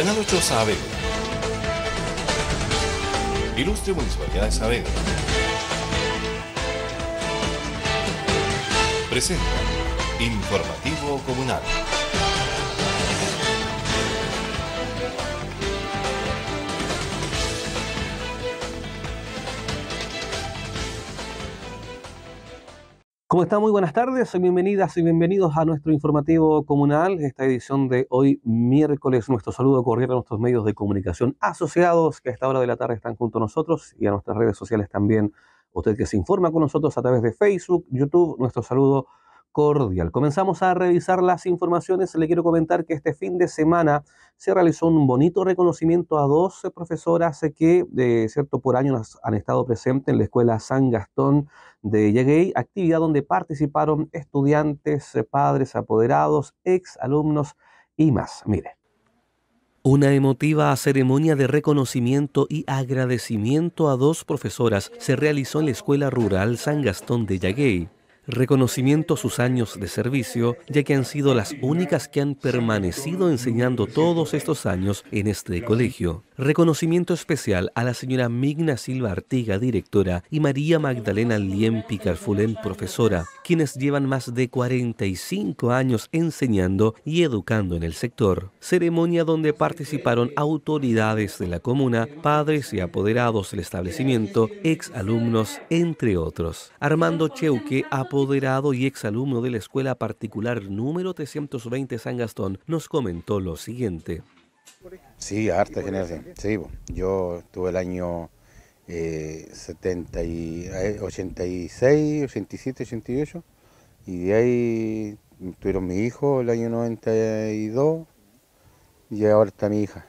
Canal 8 Saavedra. Ilustre Municipalidad de Saavedra. Presenta Informativo Comunal. ¿Cómo están? Muy buenas tardes, bienvenidas y bienvenidos a nuestro informativo comunal, esta edición de hoy miércoles. Nuestro saludo cordial a nuestros medios de comunicación asociados que a esta hora de la tarde están junto a nosotros y a nuestras redes sociales también. Usted que se informa con nosotros a través de Facebook, YouTube, nuestro saludo cordial. Comenzamos a revisar las informaciones. Le quiero comentar que este fin de semana se realizó un bonito reconocimiento a 12 profesoras que, de cierto por año, han estado presentes en la Escuela San Gastón de Yeguey, actividad donde participaron estudiantes, padres, apoderados, ex alumnos y más. Mire. Una emotiva ceremonia de reconocimiento y agradecimiento a dos profesoras se realizó en la Escuela Rural San Gastón de Yaguey reconocimiento a sus años de servicio, ya que han sido las únicas que han permanecido enseñando todos estos años en este colegio. Reconocimiento especial a la señora Migna Silva Artiga, directora, y María Magdalena Liem Picarfulén, profesora, quienes llevan más de 45 años enseñando y educando en el sector. Ceremonia donde participaron autoridades de la comuna, padres y apoderados del establecimiento, ex alumnos, entre otros. Armando Cheuque, apoderado y exalumno de la Escuela Particular número 320 San Gastón, nos comentó lo siguiente. Sí, harta generación. Sí, yo tuve el año 70 y, 86, 87, 88 y de ahí tuvieron mi hijo el año 92 y ahora está mi hija.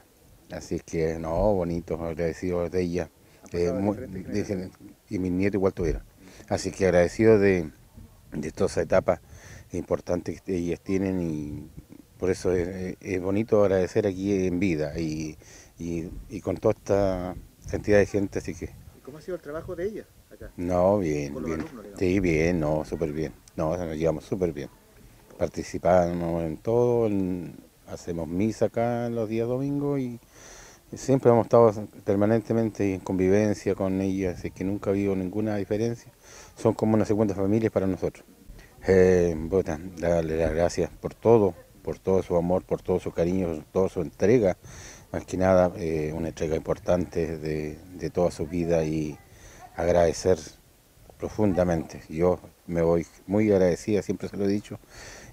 Así que no, bonito, agradecido de ella. Eh, y mi nieto igual tuviera. Así que agradecido de, de todas esas etapas importantes que ellas tienen y por eso es, bonito agradecer aquí en vida y, con toda esta cantidad de gente, así que... ¿Cómo ha sido el trabajo de ellas acá? No, bien, bien. sí, bien, no, súper bien. No, nos llevamos súper bien. Participamos en todo, hacemos misa acá los días domingos y siempre hemos estado permanentemente en convivencia con ellas, así que nunca ha habido ninguna diferencia son como una segunda familia para nosotros. Eh, darle las gracias por todo, por todo su amor, por todo su cariño, por toda su entrega, más que nada eh, una entrega importante de, de, toda su vida y agradecer profundamente. Yo me voy muy agradecida, siempre se lo he dicho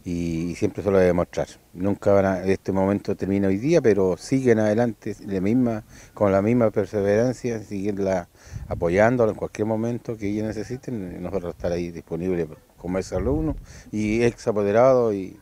y, siempre se lo voy a demostrar. Nunca van a, este momento termina hoy día, pero siguen adelante la misma, con la misma perseverancia, siguen la apoyándolo en cualquier momento que ellos necesiten, nosotros estar ahí disponibles como ex alumno y ex apoderado y,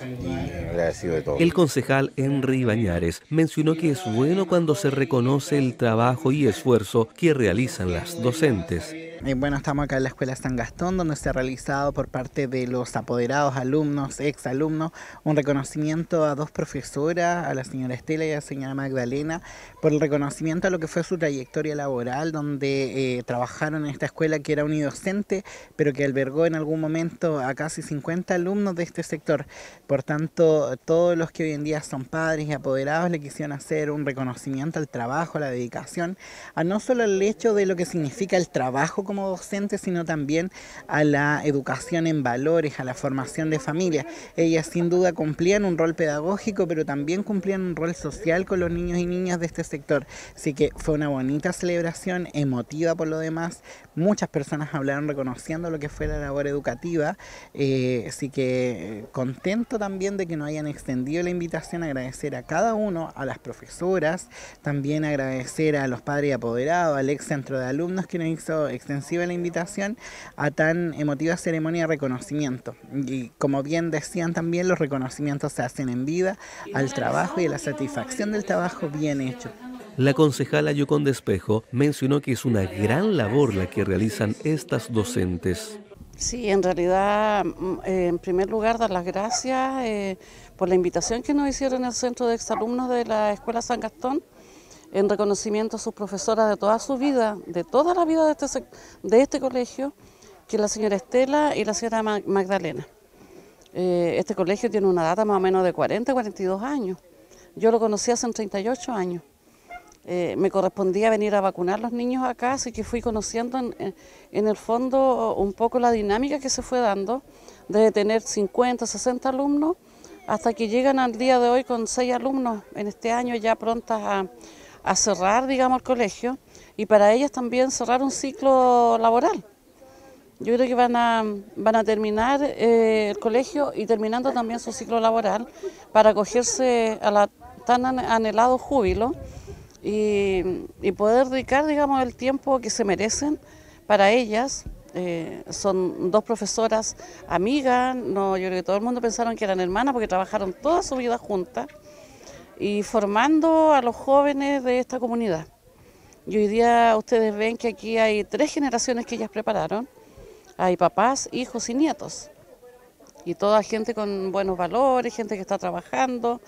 agradecido de todo. El concejal Henry Bañares mencionó que es bueno cuando se reconoce el trabajo y esfuerzo que realizan las docentes. Eh, bueno, estamos acá en la Escuela San Gastón, donde se ha realizado por parte de los apoderados, alumnos, ex alumnos, un reconocimiento a dos profesoras, a la señora Estela y a la señora Magdalena, por el reconocimiento a lo que fue su trayectoria laboral, donde eh, trabajaron en esta escuela que era unidocente, pero que albergó en algún momento a casi 50 alumnos de este sector. Por tanto, todos los que hoy en día son padres y apoderados le quisieron hacer un reconocimiento al trabajo, a la dedicación, a no solo el hecho de lo que significa el trabajo como docente, sino también a la educación en valores, a la formación de familia. Ellas sin duda cumplían un rol pedagógico, pero también cumplían un rol social con los niños y niñas de este sector. Así que fue una bonita celebración, emotiva por lo demás. Muchas personas hablaron reconociendo lo que fue la labor educativa. Eh, así que eh, contento también de que nos hayan extendido la invitación, agradecer a cada uno, a las profesoras, también agradecer a los padres apoderados, al ex centro de alumnos que nos hizo extender la invitación a tan emotiva ceremonia de reconocimiento. Y como bien decían también, los reconocimientos se hacen en vida al trabajo y a la satisfacción del trabajo bien hecho. La concejala Yoconde Espejo mencionó que es una gran labor la que realizan estas docentes. Sí, en realidad, mm, eh, en primer lugar, dar las gracias eh, por la invitación que nos hicieron el Centro de Exalumnos de la Escuela San Gastón en reconocimiento a sus profesoras de toda su vida, de toda la vida de este, de este colegio, que es la señora Estela y la señora Magdalena. Eh, este colegio tiene una data más o menos de 40, 42 años. Yo lo conocí hace 38 años. Eh, me correspondía venir a vacunar a los niños acá, así que fui conociendo en, el fondo un poco la dinámica que se fue dando, de tener 50, 60 alumnos, hasta que llegan al día de hoy con 6 alumnos en este año ya prontas a, cerrar, digamos, el colegio, y para ellas también cerrar un ciclo laboral. Yo creo que van a, van a terminar eh, el colegio y terminando también su ciclo laboral para acogerse a la tan anhelado júbilo y, poder dedicar, digamos, el tiempo que se merecen para ellas. Eh, son dos profesoras amigas, no, yo creo que todo el mundo pensaron que eran hermanas porque trabajaron toda su vida juntas y formando a los jóvenes de esta comunidad. Y hoy día ustedes ven que aquí hay tres generaciones que ellas prepararon. Hay papás, hijos y nietos. Y toda gente con buenos valores, gente que está trabajando,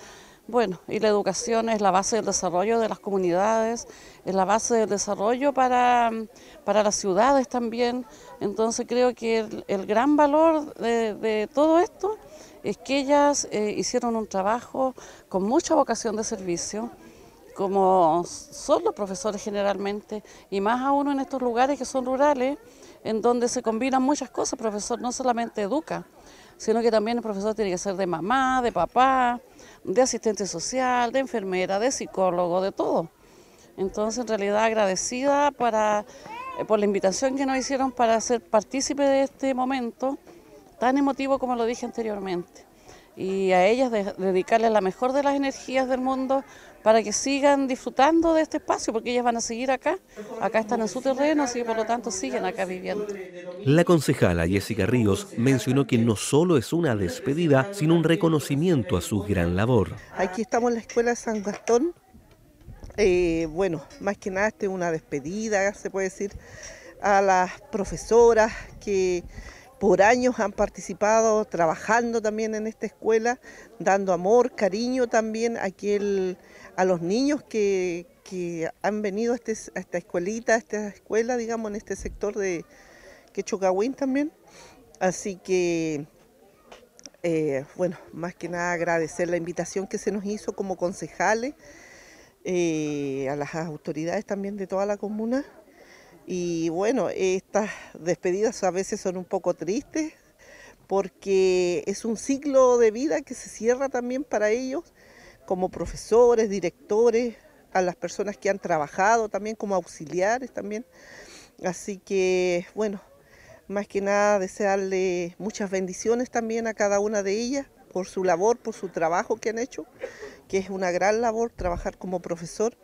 bueno, y la educación es la base del desarrollo de las comunidades, es la base del desarrollo para, las ciudades también. Entonces creo que el, gran valor de, todo esto es que ellas eh, hicieron un trabajo con mucha vocación de servicio, como son los profesores generalmente, y más aún en estos lugares que son rurales, en donde se combinan muchas cosas. El profesor no solamente educa, sino que también el profesor tiene que ser de mamá, de papá, de asistente social, de enfermera, de psicólogo, de todo. Entonces, en realidad agradecida para, eh, por la invitación que nos hicieron para ser partícipe de este momento tan emotivo como lo dije anteriormente. Y a ellas de, dedicarles la mejor de las energías del mundo para que sigan disfrutando de este espacio, porque ellas van a seguir acá, acá están en su terreno, así que por lo tanto siguen acá viviendo. La concejala Jessica Ríos mencionó que no solo es una despedida, sino un reconocimiento a su gran labor. Aquí estamos en la Escuela de San Gastón. Eh, bueno, más que nada este es una despedida, se puede decir, a las profesoras que por años han participado trabajando también en esta escuela, dando amor, cariño también a, a los niños que, han venido este, a, esta escuelita, a esta escuela, digamos, en este sector de Quechocahuín también. Así que, eh, bueno, más que nada agradecer la invitación que se nos hizo como concejales, eh, a las autoridades también de toda la comuna y bueno, estas despedidas a veces son un poco tristes porque es un ciclo de vida que se cierra también para ellos como profesores, directores, a las personas que han trabajado también como auxiliares también. Así que bueno, más que nada desearle muchas bendiciones también a cada una de ellas por su labor, por su trabajo que han hecho, que es una gran labor trabajar como profesor,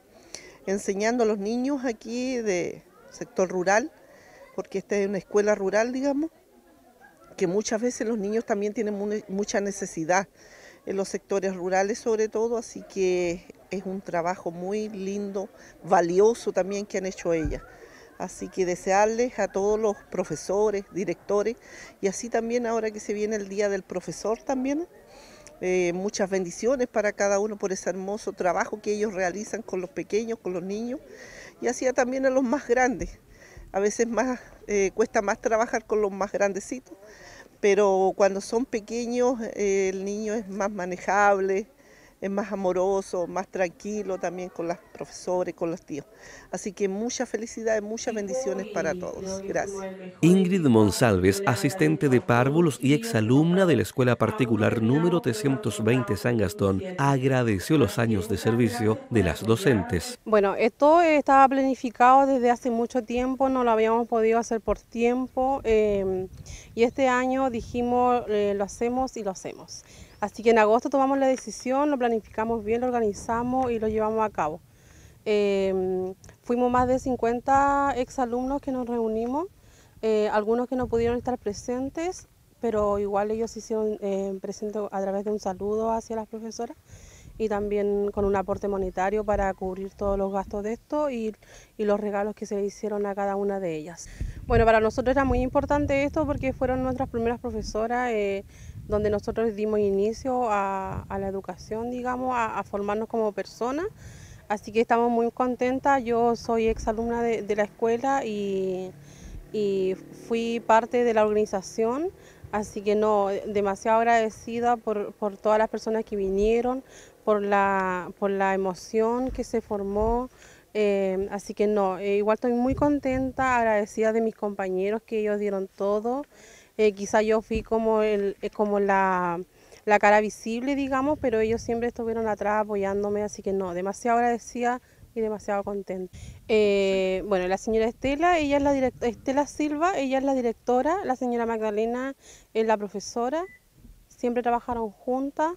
enseñando a los niños aquí de, sector rural, porque esta es una escuela rural, digamos, que muchas veces los niños también tienen mucha necesidad en los sectores rurales sobre todo, así que es un trabajo muy lindo, valioso también que han hecho ellas. Así que desearles a todos los profesores, directores, y así también ahora que se viene el Día del Profesor también, eh, muchas bendiciones para cada uno por ese hermoso trabajo que ellos realizan con los pequeños, con los niños y hacía también a los más grandes. A veces más eh, cuesta más trabajar con los más grandecitos, pero cuando son pequeños eh, el niño es más manejable, es más amoroso, más tranquilo también con los profesores, con los tíos. Así que mucha felicidad y muchas bendiciones para todos. Gracias. Ingrid Monsalves, asistente de párvulos y exalumna de la Escuela Particular número 320 San Gastón, agradeció los años de servicio de las docentes. Bueno, esto estaba planificado desde hace mucho tiempo, no lo habíamos podido hacer por tiempo eh, y este año dijimos eh, lo hacemos y lo hacemos. Así que en agosto tomamos la decisión, lo planificamos bien, lo organizamos y lo llevamos a cabo. Em, fuimos más de 50 exalumnos que nos reunimos, eh, algunos que no pudieron estar presentes, pero igual ellos se hicieron eh, presentes a través de un saludo hacia las profesoras y también con un aporte monetario para cubrir todos los gastos de esto y, y, los regalos que se le hicieron a cada una de ellas. Bueno, para nosotros era muy importante esto porque fueron nuestras primeras profesoras. Eh, donde nosotros dimos inicio a, la educación, digamos, a, formarnos como personas. Así que estamos muy contentas. Yo soy exalumna de, de la escuela y, fui parte de la organización. Así que no, demasiado agradecida por, por todas las personas que vinieron, por la, por la emoción que se formó. eh, así que no, eh, igual estoy muy contenta, agradecida de mis compañeros que ellos dieron todo. Eh, quizá yo fui como, el, eh, como la, la cara visible, digamos, pero ellos siempre estuvieron atrás apoyándome, así que no, demasiado agradecida y demasiado contenta. Eh, bueno, la señora Estela, ella es la direct- Estela Silva, ella es la directora, la señora Magdalena es la profesora, siempre trabajaron juntas,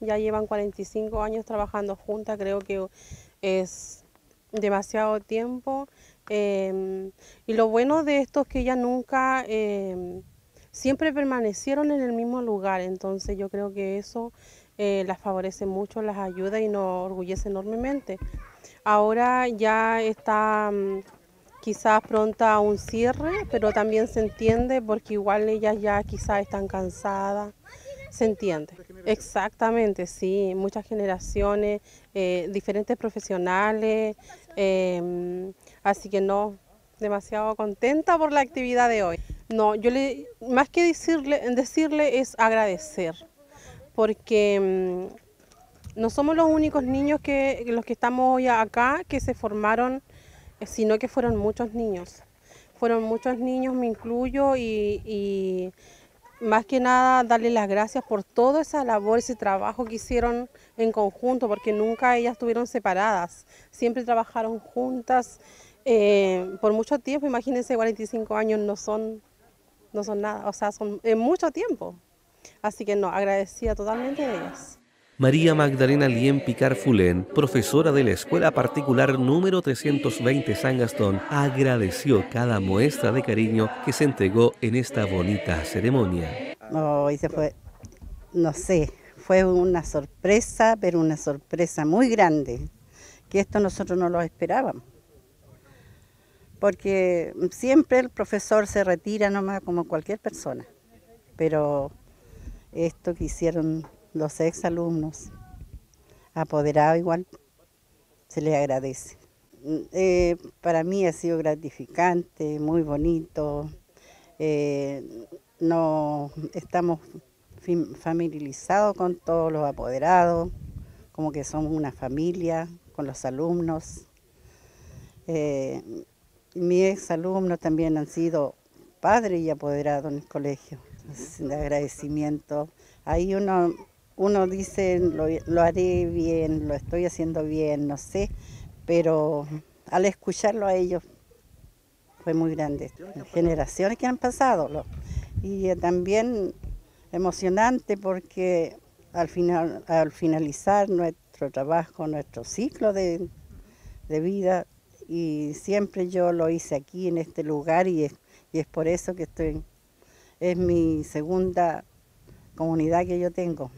ya llevan 45 años trabajando juntas, creo que es demasiado tiempo. eh, y lo bueno de esto es que ellas nunca, eh, siempre permanecieron en el mismo lugar, entonces yo creo que eso eh, las favorece mucho, las ayuda y nos orgullece enormemente. Ahora ya está mm, quizás pronta a un cierre, pero también se entiende porque igual ellas ya quizás están cansadas. Se entiende. Exactamente, sí. Muchas generaciones, eh, diferentes profesionales. eh, así que no, demasiado contenta por la actividad de hoy. No, yo le, más que decirle, decirle es agradecer, porque mm, no somos los únicos niños que los que estamos hoy acá que se formaron, eh, sino que fueron muchos niños. Fueron muchos niños, me incluyo, y, más que nada darle las gracias por toda esa labor, ese trabajo que hicieron en conjunto, porque nunca ellas estuvieron separadas, siempre trabajaron juntas eh, por mucho tiempo, imagínense 45 años no son, no son nada, o sea, son eh, mucho tiempo. Así que no, agradecida totalmente de ellas. María Magdalena Lien Picar Fulén, profesora de la Escuela Particular número 320 San Gastón, agradeció cada muestra de cariño que se entregó en esta bonita ceremonia. Hoy se fue, no sé, fue una sorpresa, pero una sorpresa muy grande, que esto nosotros no lo esperábamos. Porque siempre el profesor se retira nomás como cualquier persona, pero esto que hicieron los exalumnos, apoderados igual, se les agradece. Eh, para mí ha sido gratificante, muy bonito. Eh, no estamos fam- familiarizados con todos los apoderados, como que somos una familia con los alumnos. Eh, mis exalumnos también han sido padres y apoderados en el colegio. De agradecimiento. Ahí uno, uno dice, lo, haré bien, lo estoy haciendo bien, no sé, pero al escucharlo a ellos fue muy grande. Generaciones que han pasado. y también emocionante porque al, final, al finalizar nuestro trabajo, nuestro ciclo de, de vida, y siempre yo lo hice aquí en este lugar y es, y es por eso que estoy, es mi segunda comunidad que yo tengo.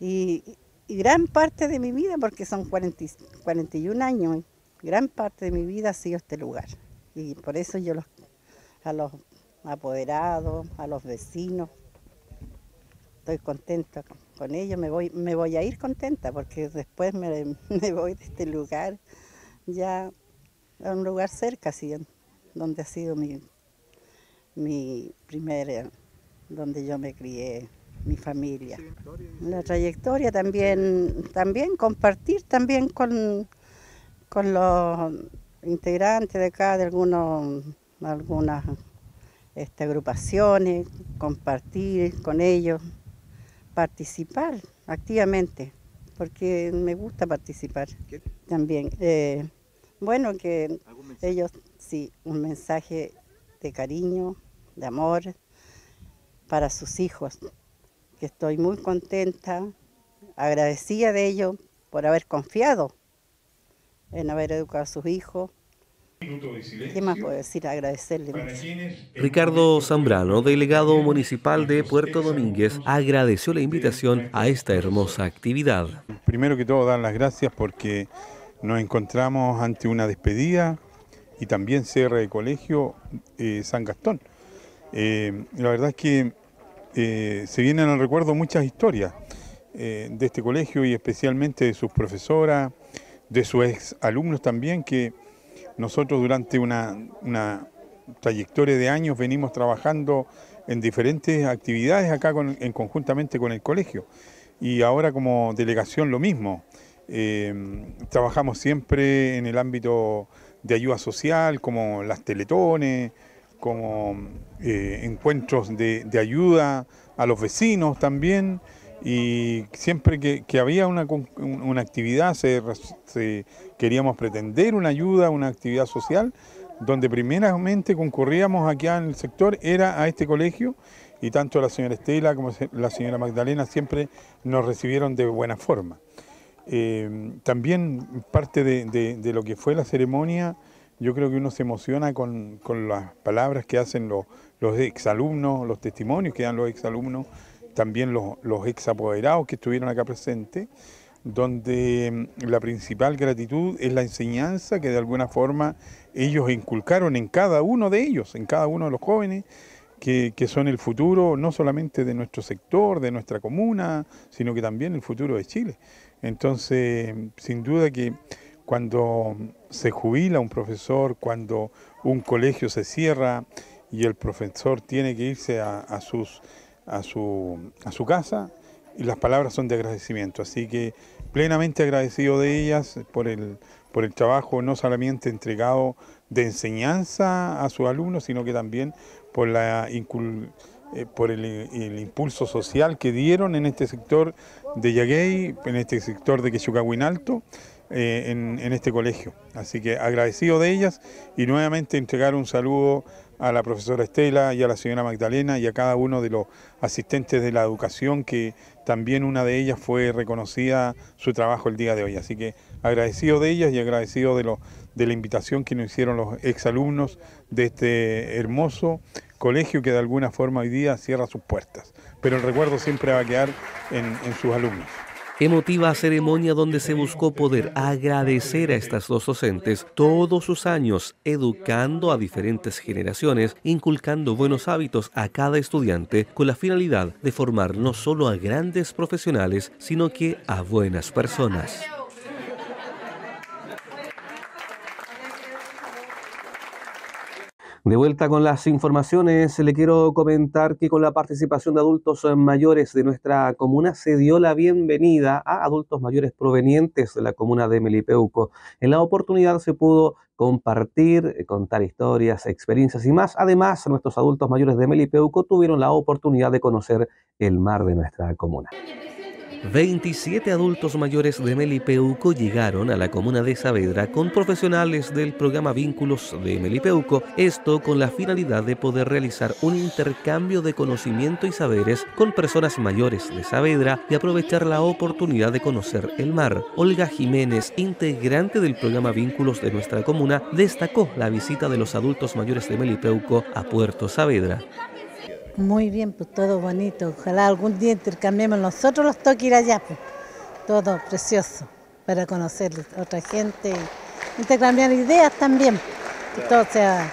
Y, y gran parte de mi vida, porque son 40 y- 41 años, gran parte de mi vida ha sido este lugar. Y por eso yo los, a los apoderados, a los vecinos, estoy contenta con- con ellos, me voy, me voy a ir contenta porque después me, me voy de este lugar ya a un lugar cerca, en- donde ha sido mi, mi primera, donde yo me crié, mi familia. La trayectoria también, también compartir también con, con los integrantes de acá, de algunos, algunas este, agrupaciones, compartir con ellos, participar activamente, porque me gusta participar también. Eh, bueno, que ellos, sí, un mensaje de cariño, de amor para sus hijos, que estoy muy contenta, agradecida de ellos por haber confiado en haber educado a sus hijos. ¿Qué más puedo decir? Agradecerle. Ricardo Zambrano, delegado municipal de Puerto Domínguez, agradeció la invitación a esta hermosa actividad. Primero que todo, dar las gracias porque nos encontramos ante una despedida y también cierre de colegio eh, San Gastón. Eh, la verdad es que eh, se vienen al recuerdo muchas historias de este colegio y especialmente de sus profesoras, de sus ex alumnos también, que nosotros durante una, trayectoria de años venimos trabajando en diferentes actividades acá en, conjuntamente con el colegio. y ahora como delegación lo mismo. Eh, trabajamos siempre en el ámbito de ayuda social, como las teletones, como eh, encuentros de, ayuda a los vecinos también. Y siempre que, había una, actividad, se, queríamos pretender una ayuda, una actividad social, donde primeramente concurríamos aquí en el sector era a este colegio y tanto la señora Estela como la señora Magdalena siempre nos recibieron de buena forma. Eh, también parte de, lo que fue la ceremonia, yo creo que uno se emociona con, las palabras que hacen los, los exalumnos, los testimonios que dan los exalumnos, también los, los exapoderados que estuvieron acá presentes, donde mm, la principal gratitud es la enseñanza que de alguna forma ellos inculcaron en cada uno de ellos, en cada uno de los jóvenes, que, son el futuro no solamente de nuestro sector, de nuestra comuna, sino que también el futuro de Chile. Entonces, sin duda que cuando se jubila un profesor, cuando un colegio se cierra y el profesor tiene que irse a, sus, a, su, a su casa, y las palabras son de agradecimiento. Así que plenamente agradecido de ellas por el, por el trabajo no solamente entregado de enseñanza a sus alumnos, sino que también por, la, eh, por el, impulso social que dieron en este sector de Yaguey, en este sector de Quechucahuinalto, eh, en, en, este colegio. Así que agradecido de ellas y nuevamente entregar un saludo a la profesora Estela y a la señora Magdalena y a cada uno de los asistentes de la educación que también una de ellas fue reconocida su trabajo el día de hoy. Así que agradecido de ellas y agradecido de, lo, de la invitación que nos hicieron los exalumnos de este hermoso colegio que de alguna forma hoy día cierra sus puertas. Pero el recuerdo siempre va a quedar en, en sus alumnos. Emotiva ceremonia donde se buscó poder agradecer a estas dos docentes todos sus años educando a diferentes generaciones, inculcando buenos hábitos a cada estudiante con la finalidad de formar no solo a grandes profesionales, sino que a buenas personas. De vuelta con las informaciones, le quiero comentar que con la participación de adultos mayores de nuestra comuna se dio la bienvenida a adultos mayores provenientes de la comuna de Melipeuco. En la oportunidad se pudo compartir, eh, contar historias, experiencias y más. Además, nuestros adultos mayores de Melipeuco tuvieron la oportunidad de conocer el mar de nuestra comuna. 27 adultos mayores de Melipeuco llegaron a la comuna de Saavedra con profesionales del programa Vínculos de Melipeuco, esto con la finalidad de poder realizar un intercambio de conocimiento y saberes con personas mayores de Saavedra y aprovechar la oportunidad de conocer el mar. Olga Jiménez, integrante del programa Vínculos de nuestra comuna, destacó la visita de los adultos mayores de Melipeuco a Puerto Saavedra. Muy bien, pues todo bonito. Ojalá algún día intercambiemos nosotros los toques ir allá, pues. Todo precioso para conocer a otra gente, intercambiar ideas también, que todo sea,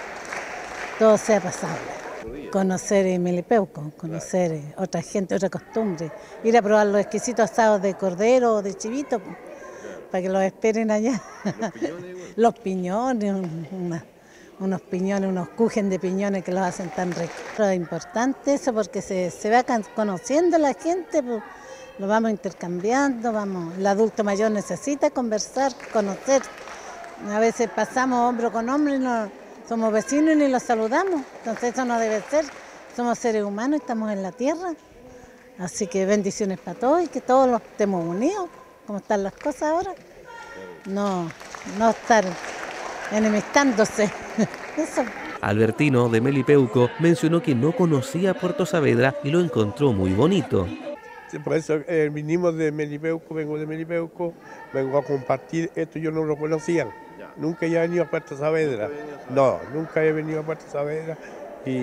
todo sea pasable. Conocer Melipeuco, conocer eh, otra gente, otra costumbre, ir a probar los exquisitos asados de cordero o de chivito, pues, para que los esperen allá. Los piñones, una unos piñones, unos cujen de piñones que los hacen tan ricos. es importante eso porque se, se va conociendo la gente, pues, lo vamos intercambiando, vamos. El adulto mayor necesita conversar, conocer. A veces pasamos hombro con hombro y no somos vecinos y ni los saludamos. Entonces eso no debe ser. Somos seres humanos, estamos en la tierra. Así que bendiciones para todos y que todos los estemos unidos, como están las cosas ahora. No, no estar enemistándose. Albertino de Melipeuco mencionó que no conocía Puerto Saavedra y lo encontró muy bonito. por eso eh, vinimos de Melipeuco, vengo de Melipeuco, vengo a compartir esto, yo no lo conocía. Nunca he venido a Puerto Saavedra. No, nunca he venido a Puerto Saavedra y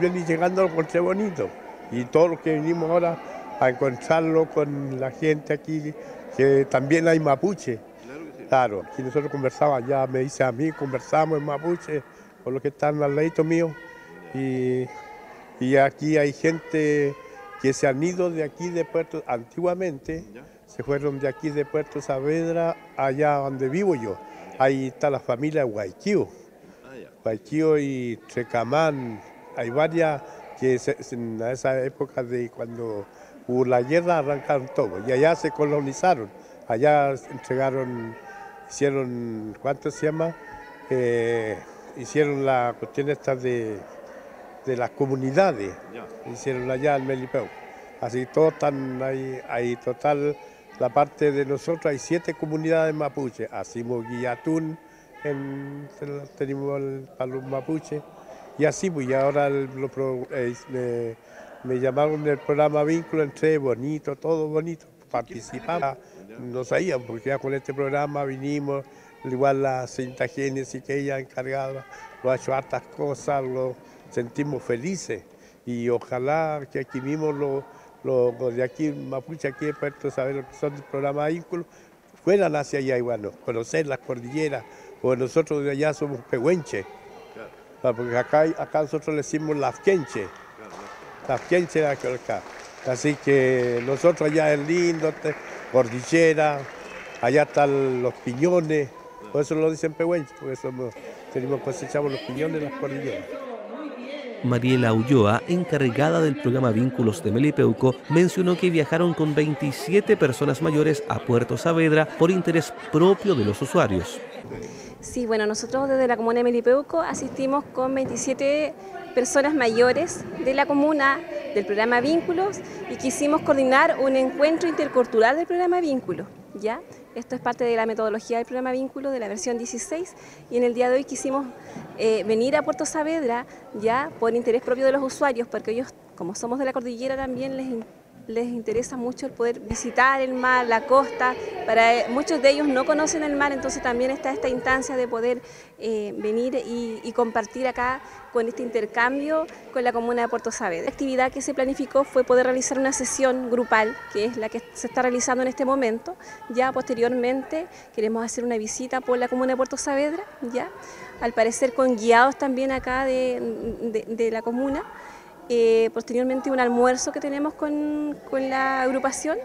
vení llegando lo encontré bonito. Y todos los que venimos ahora a encontrarlo con la gente aquí, que también hay mapuche. Aquí nosotros conversamos, ya me dice a mí, conversamos en mapuche con los que están al ladito mío. Y, y aquí hay gente que se han ido de aquí de Puerto, antiguamente se fueron de aquí de Puerto Saavedra allá donde vivo yo. Ahí está la familia Guayquío. Guayquío y Trecamán, hay varias que en esa época de cuando hubo la guerra, arrancaron todo. Y allá se colonizaron. Allá entregaron, hicieron, ¿cuánto se llama? Eh, hicieron la cuestión esta de, de las comunidades. Hicieron allá en Melipeu. Así todos están ahí, ahí total, la parte de nosotros hay siete comunidades mapuche. Hacimos Guillatún, en, tenemos el, para los mapuches. Y así, pues, y ahora el- lo pro- eh, me, me llamaron del programa Vínculo, entré bonito, todo bonito, participamos. No sabían, porque ya con este programa vinimos, igual la Cinta Génesis que ella encargada, lo ha hecho hartas cosas, lo sentimos felices. Y ojalá que aquí mismo los lo, los de aquí, Mapuche, aquí de Puerto Saber lo que son del programa Vínculo, fueran hacia allá igual, ¿no? conocer las cordilleras, porque nosotros de allá somos pehuenches. Ah, Porque acá, acá nosotros le decimos las quenches. Las quenches de acá. Así que nosotros allá es lindo, te- cordillera, allá están los piñones, por eso lo dicen pehuenches, porque somos, tenemos, cosechamos los piñones de las cordilleras. Mariela Ulloa, encargada del programa Vínculos de Melipeuco, mencionó que viajaron con 27 personas mayores a Puerto Saavedra por interés propio de los usuarios. Sí, bueno, nosotros desde la comuna de Melipeuco asistimos con 27 personas mayores de la comuna del programa Vínculos y quisimos coordinar un encuentro intercultural del programa Vínculos, ¿ya? Esto es parte de la metodología del programa Vínculos de la versión 16 y en el día de hoy quisimos eh, venir a Puerto Saavedra ya por interés propio de los usuarios, porque ellos, como somos de la cordillera, también les les interesa mucho el poder visitar el mar, la costa. Para eh, muchos de ellos no conocen el mar, entonces también está esta instancia de poder eh, venir y, compartir acá con este intercambio con la comuna de Puerto Saavedra. La actividad que se planificó fue poder realizar una sesión grupal, que es la que se está realizando en este momento. Ya posteriormente queremos hacer una visita por la comuna de Puerto Saavedra, ya al parecer con guiados también acá de la comuna. Eh, posteriormente un almuerzo que tenemos con, con la agrupación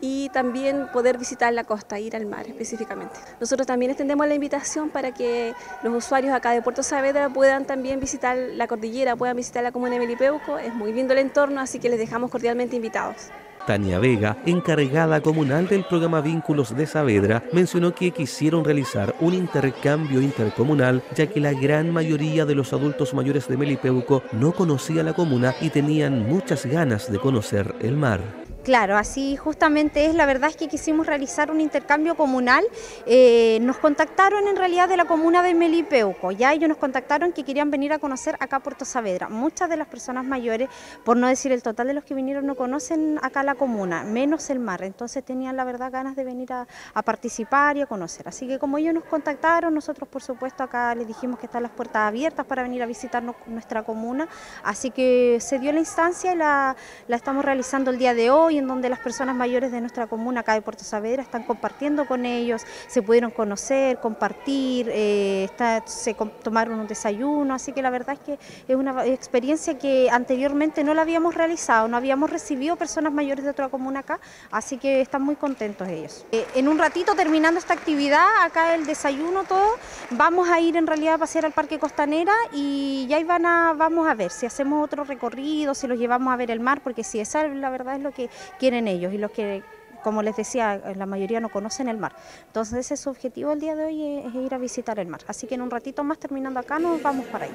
y también poder visitar la costa, ir al mar específicamente. Nosotros también extendemos la invitación para que los usuarios acá de Puerto Saavedra puedan también visitar la cordillera, puedan visitar la comuna de Melipeuco, es muy lindo el entorno, así que les dejamos cordialmente invitados. Tania Vega, encargada comunal del programa Vínculos de Saavedra, mencionó que quisieron realizar un intercambio intercomunal, ya que la gran mayoría de los adultos mayores de Melipeuco no conocía la comuna y tenían muchas ganas de conocer el mar. Claro, así justamente es. La verdad es que quisimos realizar un intercambio comunal. Eh, nos contactaron en realidad de la comuna de Melipeuco. Ya ellos nos contactaron que querían venir a conocer acá Puerto Saavedra. Muchas de las personas mayores, por no decir el total de los que vinieron, no conocen acá la comuna, menos el mar. Entonces tenían la verdad ganas de venir a, participar y a conocer. Así que como ellos nos contactaron, nosotros por supuesto acá les dijimos que están las puertas abiertas para venir a visitar nuestra comuna. Así que se dio la instancia y la estamos realizando el día de hoy, en donde las personas mayores de nuestra comuna acá de Puerto Saavedra están compartiendo con ellos, se pudieron conocer, compartir, eh, se tomaron un desayuno, así que la verdad es que es una experiencia que anteriormente no la habíamos realizado, no habíamos recibido personas mayores de otra comuna acá, así que están muy contentos ellos. Eh, en un ratito terminando esta actividad, acá el desayuno todo, vamos a ir en realidad a pasear al Parque Costanera y ya ahí van a, vamos a ver si hacemos otro recorrido, si los llevamos a ver el mar, porque si esa la verdad es lo que quieren ellos y los que como les decía, la mayoría no conocen el mar. Entonces ese es su objetivo el día de hoy, es, ir a visitar el mar. Así que en un ratito más terminando acá nos vamos para allá.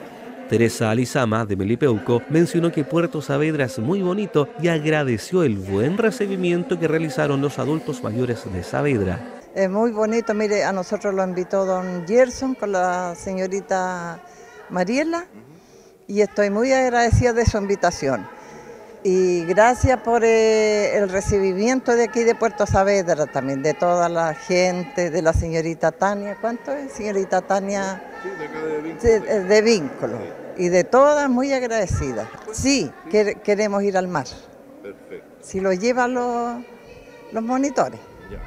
Teresa Alizama, de Melipeuco, mencionó que Puerto Saavedra es muy bonito y agradeció el buen recibimiento que realizaron los adultos mayores de Saavedra. Es muy bonito, mire, a nosotros lo invitó don Gerson con la señorita Mariela y estoy muy agradecida de su invitación. Y gracias por eh, el recibimiento de aquí de Puerto Saavedra también, de toda la gente, de la señorita Tania, ¿cuánto es? Señorita Tania Sí, eh, de vínculo. Y de todas muy agradecidas. Sí, quer- queremos ir al mar. Perfecto. Si lo llevan los, los monitores,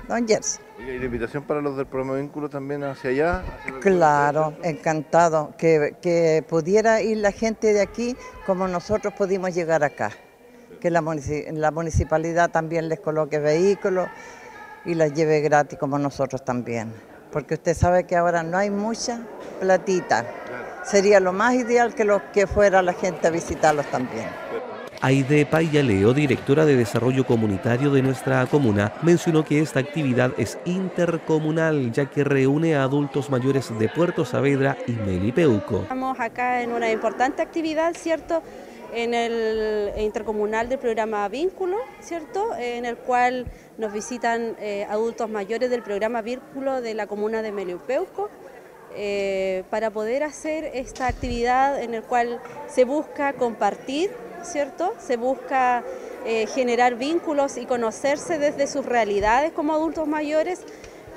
don Gerson. ¿Y la invitación para los del programa Vínculo también hacia allá? hacia Claro, encantado que, que pudiera ir la gente de aquí como nosotros pudimos llegar acá. Que la, munici- la municipalidad también les coloque vehículos y las lleve gratis como nosotros también. Porque usted sabe que ahora no hay mucha platita. Sería lo más ideal que, lo, que fuera la gente a visitarlos también. Aide Payaleo, directora de Desarrollo Comunitario de nuestra comuna, mencionó que esta actividad es intercomunal, ya que reúne a adultos mayores de Puerto Saavedra y Melipeuco. Estamos acá en una importante actividad, ¿cierto? En el intercomunal del programa Vínculo, ¿cierto? En el cual nos visitan eh, adultos mayores del programa Vínculo de la comuna de Meliupeuco, eh, para poder hacer esta actividad en el cual se busca compartir, ¿cierto? Se busca eh, generar vínculos y conocerse desde sus realidades como adultos mayores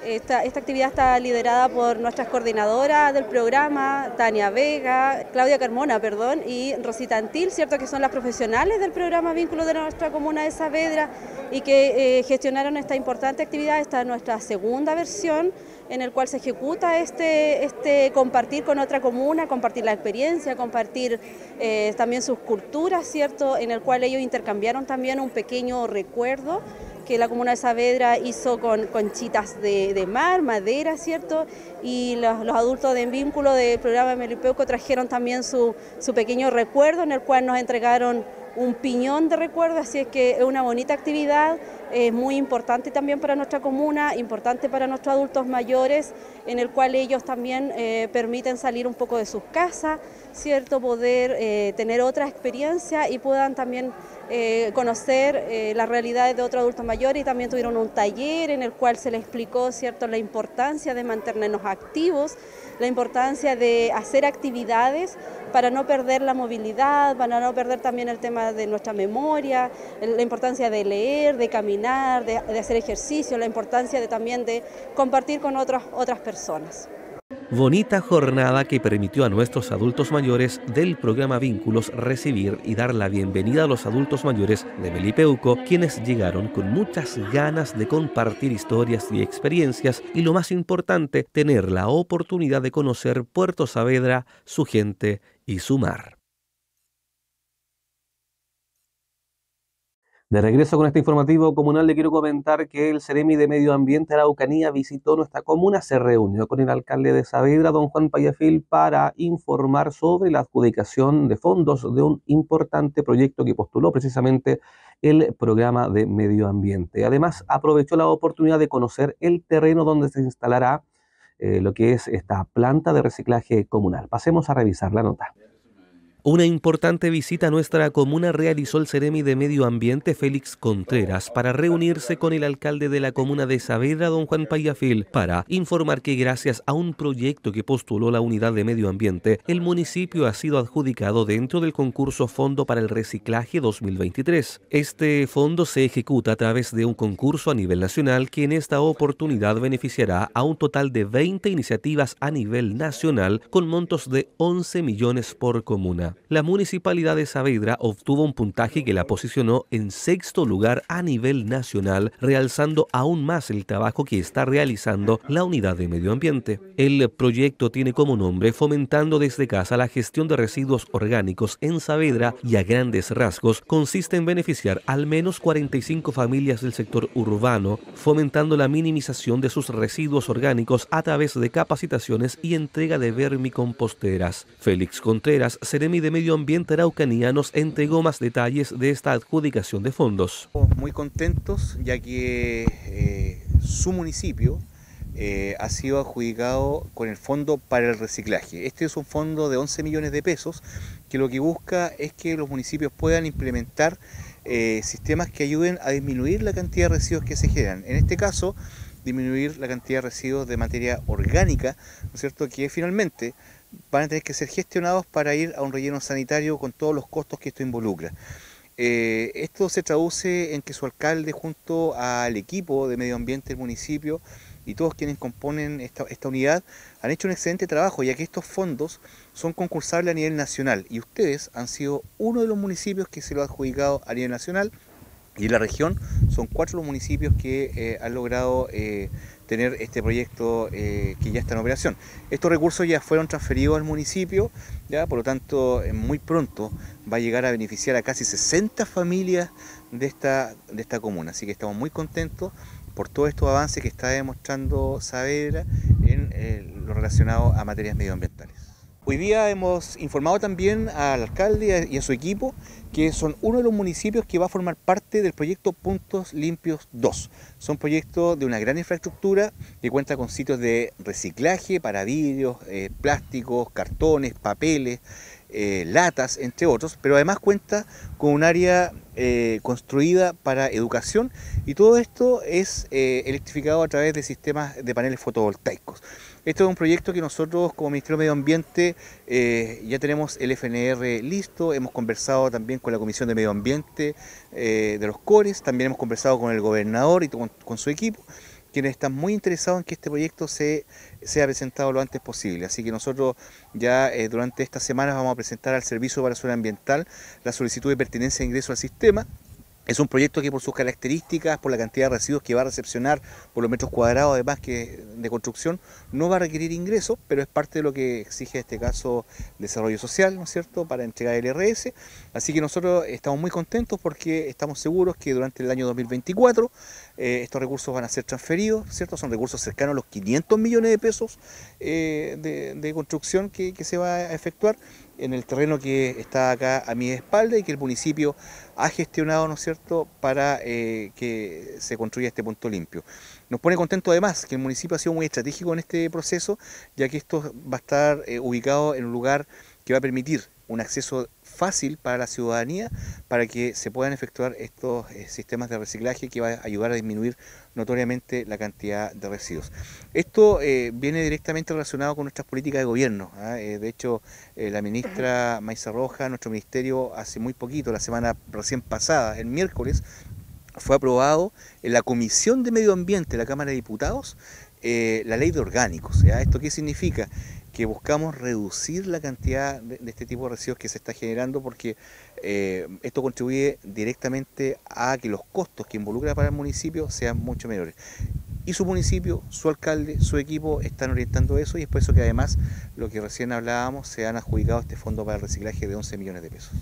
esta, actividad está liderada por nuestras coordinadoras del programa, Tania Vega, Claudia Carmona, perdón, y Rosita Antil, ¿cierto? que son las profesionales del programa Vínculo de nuestra comuna de Saavedra y que eh, gestionaron esta importante actividad. Esta es nuestra segunda versión en el cual se ejecuta este, este compartir con otra comuna, compartir la experiencia, compartir eh, también sus culturas, ¿cierto? En el cual ellos intercambiaron también un pequeño recuerdo que la comuna de Saavedra hizo con conchitas de, de mar, madera, ¿cierto? Y los, adultos de vínculo del programa Melipeuco trajeron también su, su pequeño recuerdo en el cual nos entregaron un piñón de recuerdo, así es que es una bonita actividad, es muy importante también para nuestra comuna, importante para nuestros adultos mayores, en el cual ellos también eh, permiten salir un poco de sus casas, ¿cierto? Poder eh, tener otra experiencia y puedan también eh, conocer eh, las realidades de otros adultos mayores y también tuvieron un taller en el cual se les explicó cierto, la importancia de mantenernos activos, la importancia de hacer actividades para no perder la movilidad, para no perder también el tema de nuestra memoria, la importancia de leer, de caminar, de, hacer ejercicio, la importancia de, también de compartir con otras personas. Bonita jornada que permitió a nuestros adultos mayores del programa Vínculos recibir y dar la bienvenida a los adultos mayores de Melipeuco, quienes llegaron con muchas ganas de compartir historias y experiencias y lo más importante, tener la oportunidad de conocer Puerto Saavedra, su gente y su mar. De regreso con este informativo comunal, le quiero comentar que el Ceremi de Medio Ambiente Araucanía visitó nuestra comuna, se reunió con el alcalde de Saavedra, don Juan Payafil, para informar sobre la adjudicación de fondos de un importante proyecto que postuló precisamente el programa de medio ambiente. Además, aprovechó la oportunidad de conocer el terreno donde se instalará eh, lo que es esta planta de reciclaje comunal. Pasemos a revisar la nota. Una importante visita a nuestra comuna realizó el Ceremi de Medio Ambiente Félix Contreras para reunirse con el alcalde de la comuna de Saavedra, don Juan Payafil, para informar que gracias a un proyecto que postuló la unidad de medio ambiente, el municipio ha sido adjudicado dentro del concurso Fondo para el Reciclaje 2023. Este fondo se ejecuta a través de un concurso a nivel nacional que en esta oportunidad beneficiará a un total de 20 iniciativas a nivel nacional con montos de 11 millones por comuna la Municipalidad de Saavedra obtuvo un puntaje que la posicionó en sexto lugar a nivel nacional, realzando aún más el trabajo que está realizando la Unidad de Medio Ambiente. El proyecto tiene como nombre Fomentando desde casa la gestión de residuos orgánicos en Saavedra y a grandes rasgos consiste en beneficiar al menos 45 familias del sector urbano, fomentando la minimización de sus residuos orgánicos a través de capacitaciones y entrega de vermicomposteras. Félix Contreras, De Medio Ambiente Araucanía nos entregó más detalles de esta adjudicación de fondos. Muy contentos ya que eh, su municipio eh, ha sido adjudicado con el Fondo para el Reciclaje. Este es un fondo de 11 millones de pesos que lo que busca es que los municipios puedan implementar eh, sistemas que ayuden a disminuir la cantidad de residuos que se generan. En este caso, disminuir la cantidad de residuos de materia orgánica, ¿no es cierto? Que finalmente van a tener que ser gestionados para ir a un relleno sanitario con todos los costos que esto involucra. Eh, esto se traduce en que su alcalde junto al equipo de medio ambiente del municipio y todos quienes componen esta, unidad han hecho un excelente trabajo ya que estos fondos son concursables a nivel nacional y ustedes han sido uno de los municipios que se lo ha adjudicado a nivel nacional y la región son cuatro los municipios que eh, han logrado eh, tener este proyecto eh, que ya está en operación. Estos recursos ya fueron transferidos al municipio, ya por lo tanto eh, muy pronto va a llegar a beneficiar a casi 60 familias de esta, de esta comuna. Así que estamos muy contentos por todos estos avances que está demostrando Saavedra en eh, lo relacionado a materias medioambientales. Hoy día hemos informado también al alcalde y a su equipo que son uno de los municipios que va a formar parte del proyecto Puntos Limpios 2. Son proyectos de una gran infraestructura que cuenta con sitios de reciclaje para vidrios, eh, plásticos, cartones, papeles, eh, latas, entre otros, pero además cuenta con un área eh, construida para educación y todo esto es electrificado a través de sistemas de paneles fotovoltaicos. Esto es un proyecto que nosotros como Ministerio de Medio Ambiente eh, ya tenemos el FNR listo, hemos conversado también con la Comisión de Medio Ambiente eh, de los CORES, también hemos conversado con el gobernador y con, su equipo, quienes están muy interesados en que este proyecto se, sea presentado lo antes posible. Así que nosotros ya eh, durante estas semanas vamos a presentar al Servicio para la Ambiental la solicitud de pertinencia de ingreso al sistema es un proyecto que por sus características, por la cantidad de residuos que va a recepcionar, por los metros cuadrados además que de construcción, no va a requerir ingresos, pero es parte de lo que exige este caso desarrollo social, ¿no es cierto?, para entregar el IRS. Así que nosotros estamos muy contentos porque estamos seguros que durante el año 2024 eh, estos recursos van a ser transferidos, ¿cierto? Son recursos cercanos a los 500 millones de pesos eh, de, construcción que se va a efectuar en el terreno que está acá a mi espalda y que el municipio ha gestionado, ¿no es cierto?, para eh, que se construya este punto limpio. Nos pone contento además que el municipio ha sido muy estratégico en este proceso, ya que esto va a estar eh, ubicado en un lugar que va a permitir un acceso fácil para la ciudadanía para que se puedan efectuar estos eh, sistemas de reciclaje que va a ayudar a disminuir notoriamente la cantidad de residuos. Esto eh, viene directamente relacionado con nuestras políticas de gobierno. ¿ah? Eh, de hecho, la ministra Maiza Roja, nuestro ministerio, hace muy poquito, la semana recién pasada, el miércoles, fue aprobado en la Comisión de Medio Ambiente de la Cámara de Diputados la ley de orgánicos. ¿Esto qué significa? Que buscamos reducir la cantidad de, este tipo de residuos que se está generando porque eh, esto contribuye directamente a que los costos que involucra para el municipio sean mucho menores. Y su municipio, su alcalde, su equipo están orientando eso y es por eso que además, lo que recién hablábamos, se han adjudicado este fondo para el reciclaje de 11 millones de pesos.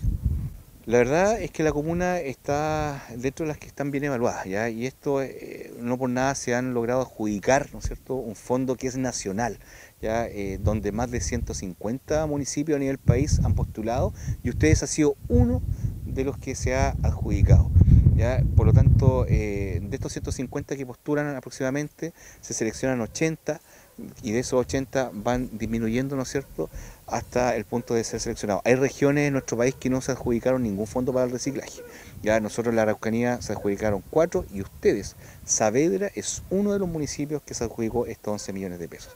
La verdad es que la comuna está dentro de las que están bien evaluadas, y esto eh, no por nada se han logrado adjudicar, ¿no es cierto?, un fondo que es nacional eh, donde más de 150 municipios a nivel país han postulado y ustedes han sido uno de los que se ha adjudicado. ¿ya? Por lo tanto, eh, de estos 150 que postulan aproximadamente, se seleccionan 80 y de esos 80 van disminuyendo, ¿no es cierto?, hasta el punto de ser seleccionados. Hay regiones en nuestro país que no se adjudicaron ningún fondo para el reciclaje. Ya nosotros en la Araucanía se adjudicaron cuatro y ustedes, Saavedra es uno de los municipios que se adjudicó estos 11 millones de pesos.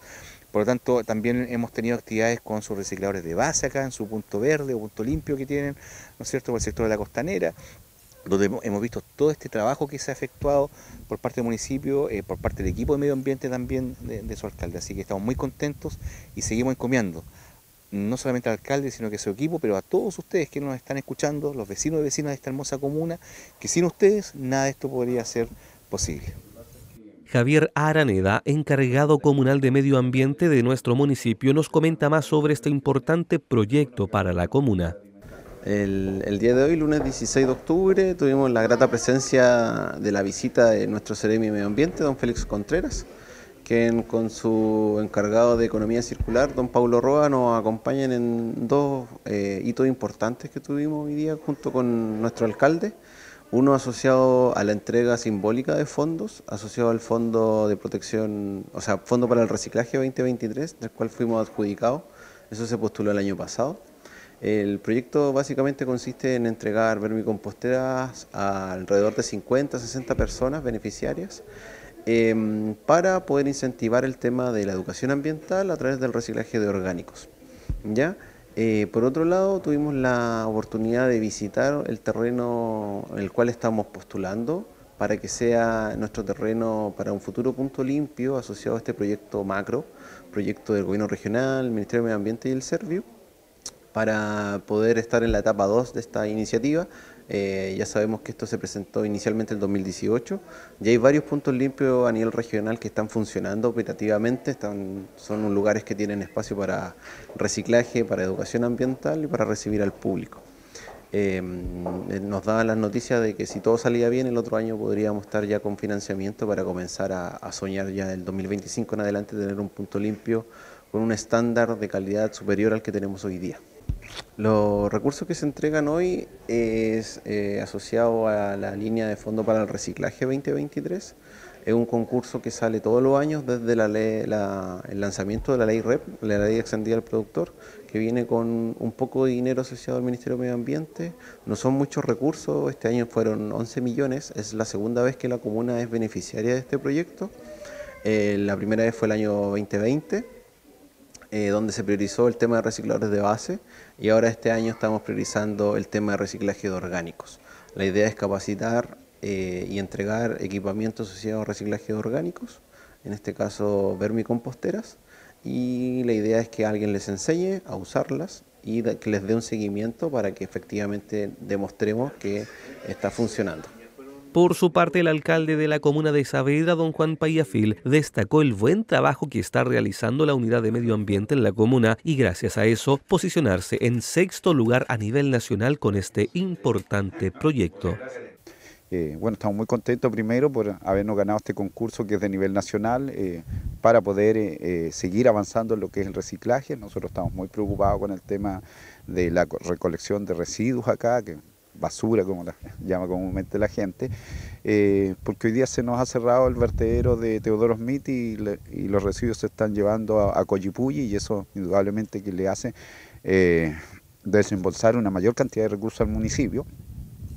Por lo tanto, también hemos tenido actividades con sus recicladores de base acá, en su punto verde o punto limpio que tienen, ¿no es cierto?, por el sector de la costanera, donde hemos visto todo este trabajo que se ha efectuado por parte del municipio, eh, por parte del equipo de medio ambiente también de, su alcalde. Así que estamos muy contentos y seguimos encomiando, no solamente al alcalde, sino que a su equipo, pero a todos ustedes que nos están escuchando, los vecinos y vecinas de esta hermosa comuna, que sin ustedes nada de esto podría ser posible. Javier Araneda, encargado comunal de medio ambiente de nuestro municipio, nos comenta más sobre este importante proyecto para la comuna. El, día de hoy, lunes 16 de octubre, tuvimos la grata presencia de la visita de nuestro Ceremi Medio Ambiente, don Félix Contreras, quien con su encargado de Economía Circular, don Paulo Roa, nos acompañan en dos eh, hitos importantes que tuvimos hoy día junto con nuestro alcalde. Uno asociado a la entrega simbólica de fondos, asociado al Fondo de Protección, o sea, Fondo para el Reciclaje 2023, del cual fuimos adjudicados. Eso se postuló el año pasado. El proyecto básicamente consiste en entregar vermicomposteras a alrededor de 50, 60 personas beneficiarias em, para poder incentivar el tema de la educación ambiental a través del reciclaje de orgánicos. ¿Ya? Eh, por otro lado, tuvimos la oportunidad de visitar el terreno en el cual estamos postulando para que sea nuestro terreno para un futuro punto limpio asociado a este proyecto macro, proyecto del Gobierno Regional, Ministerio de Medio Ambiente y el Servio, para poder estar en la etapa 2 de esta iniciativa eh, ya sabemos que esto se presentó inicialmente en 2018. Ya hay varios puntos limpios a nivel regional que están funcionando operativamente. Están, son lugares que tienen espacio para reciclaje, para educación ambiental y para recibir al público. Eh, nos daban las noticias de que si todo salía bien, el otro año podríamos estar ya con financiamiento para comenzar a, a soñar ya el 2025 en adelante tener un punto limpio con un estándar de calidad superior al que tenemos hoy día. Los recursos que se entregan hoy es eh, asociado a la línea de Fondo para el Reciclaje 2023. Es un concurso que sale todos los años desde el lanzamiento de la ley REP, la ley extendida al productor, que viene con un poco de dinero asociado al Ministerio de Medio Ambiente. No son muchos recursos, este año fueron 11 millones, es la segunda vez que la comuna es beneficiaria de este proyecto. Eh, la primera vez fue el año 2020 eh, donde se priorizó el tema de recicladores de base y ahora este año estamos priorizando el tema de reciclaje de orgánicos. La idea es capacitar eh, y entregar equipamientos asociados a reciclaje de orgánicos, en este caso vermicomposteras, y la idea es que alguien les enseñe a usarlas y que les dé un seguimiento para que efectivamente demostremos que está funcionando. Por su parte, el alcalde de la comuna de Saavedra, don Juan Payafil, destacó el buen trabajo que está realizando la unidad de medio ambiente en la comuna y gracias a eso posicionarse en sexto lugar a nivel nacional con este importante proyecto. Eh, bueno, estamos muy contentos primero por habernos ganado este concurso que es de nivel nacional eh, para poder eh, seguir avanzando en lo que es el reciclaje. Nosotros estamos muy preocupados con el tema de la recolección de residuos acá, basura, como la llama comúnmente la gente, eh, porque hoy día se nos ha cerrado el vertedero de Teodoro Smith y, los residuos se están llevando a, a y eso indudablemente que le hace eh, desembolsar una mayor cantidad de recursos al municipio.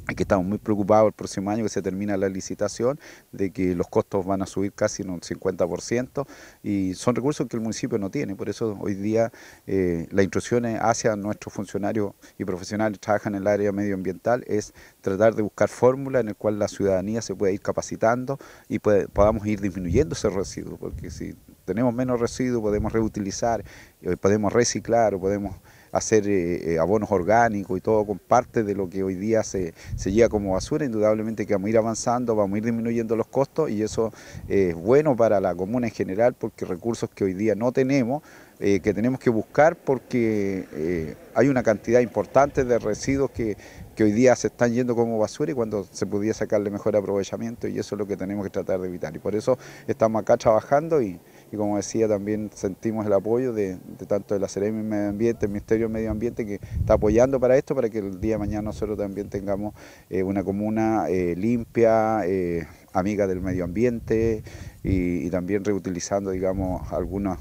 Aquí estamos muy preocupados el próximo año que se termina la licitación, de que los costos van a subir casi en un 50% y son recursos que el municipio no tiene. Por eso hoy día eh, la instrucción hacia nuestros funcionarios y profesionales que trabajan en el área medioambiental es tratar de buscar fórmulas en el cual la ciudadanía se pueda ir capacitando y podamos ir disminuyendo ese residuo, porque si tenemos menos residuos podemos reutilizar, eh, podemos reciclar o podemos hacer eh, eh, abonos orgánicos y todo con parte de lo que hoy día se, se lleva como basura, indudablemente que vamos a ir avanzando, vamos a ir disminuyendo los costos y eso es bueno para la comuna en general porque recursos que hoy día no tenemos, eh, que tenemos que buscar porque hay una cantidad importante de residuos que, que hoy día se están yendo como basura y cuando se pudiera sacarle mejor aprovechamiento y eso es lo que tenemos que tratar de evitar. Y por eso estamos acá trabajando y, y como decía también sentimos el apoyo de, tanto de la Seremi Medio Ambiente, el Ministerio de Medio Ambiente que está apoyando para esto, para que el día de mañana nosotros también tengamos eh, una comuna eh, limpia, eh, amiga del medio ambiente y, y también reutilizando digamos algunos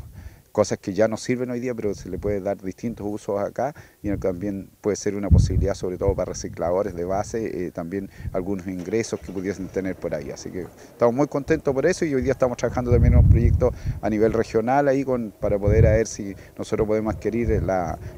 cosas que ya no sirven hoy día, pero se le puede dar distintos usos acá y también puede ser una posibilidad, sobre todo para recicladores de base, eh, también algunos ingresos que pudiesen tener por ahí. Así que estamos muy contentos por eso y hoy día estamos trabajando también en un proyecto a nivel regional ahí con, para poder ver si nosotros podemos adquirir eh,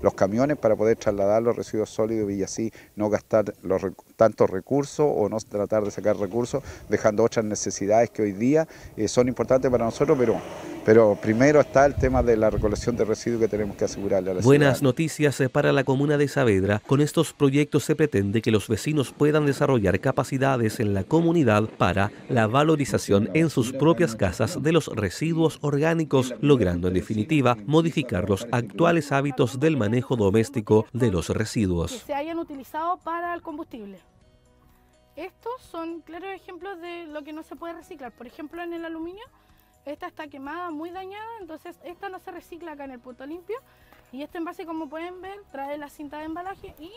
los camiones para poder trasladar los residuos sólidos y así no gastar los, tantos recursos o no tratar de sacar recursos, dejando otras necesidades que hoy día eh, son importantes para nosotros, pero pero primero está el tema de la recolección de residuos que tenemos que asegurarle a la Buenas noticias eh, para la comuna de Saavedra. Con estos proyectos se pretende que los vecinos puedan desarrollar capacidades en la comunidad para la valorización en sus propias casas de los residuos orgánicos, logrando en definitiva modificar los actuales hábitos del manejo doméstico de los residuos. Se hayan utilizado para el combustible. Estos son claros ejemplos de lo que no se puede reciclar. Por ejemplo, en el aluminio esta está quemada, muy dañada, entonces esta no se recicla acá en el punto limpio. Y este envase, como pueden ver, trae la cinta de embalaje y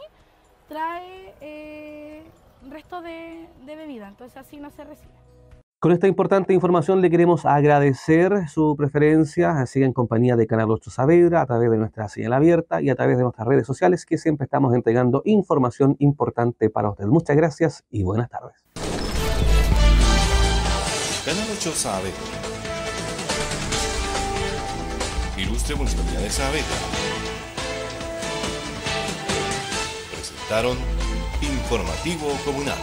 trae eh, resto de, bebida, entonces así no se recibe. Con esta importante información le queremos agradecer su preferencia, siga en compañía de Canal 8 Saavedra a través de nuestra señal abierta y a través de nuestras redes sociales que siempre estamos entregando información importante para usted. Muchas gracias y buenas tardes. Canal 8 Saavedra Ilustre Municipalidad de Saavedra. Informativo Comunal.